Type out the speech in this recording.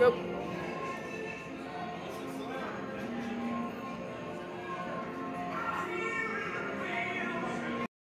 Nope.